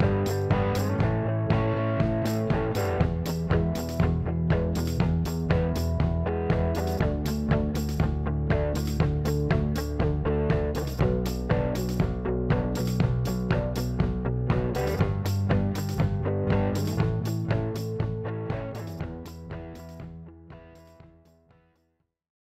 Bye.